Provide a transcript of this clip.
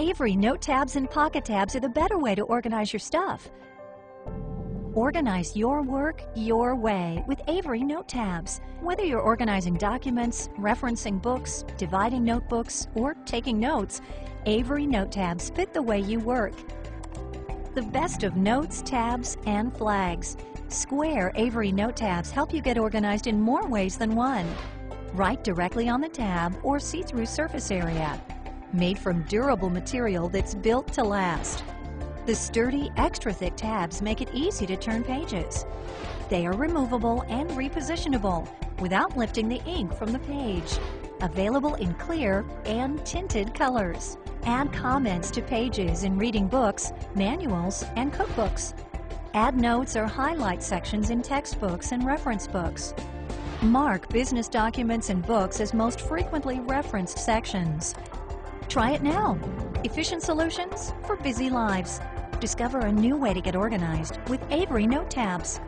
Avery NoteTabs and Pocket Tabs are the better way to organize your stuff. Organize your work your way with Avery NoteTabs. Whether you're organizing documents, referencing books, dividing notebooks, or taking notes, Avery NoteTabs fit the way you work. The best of notes, tabs, and flags. Square Avery NoteTabs help you get organized in more ways than one. Write directly on the tab or see-through surface area. Made from durable material that's built to last. The sturdy, extra thick tabs make it easy to turn pages. They are removable and repositionable without lifting the ink from the page. Available in clear and tinted colors. Add comments to pages in reading books, manuals, and cookbooks. Add notes or highlight sections in textbooks and reference books. Mark business documents and books as most frequently referenced sections. Try it now. Efficient solutions for busy lives. Discover a new way to get organized with Avery NoteTabs.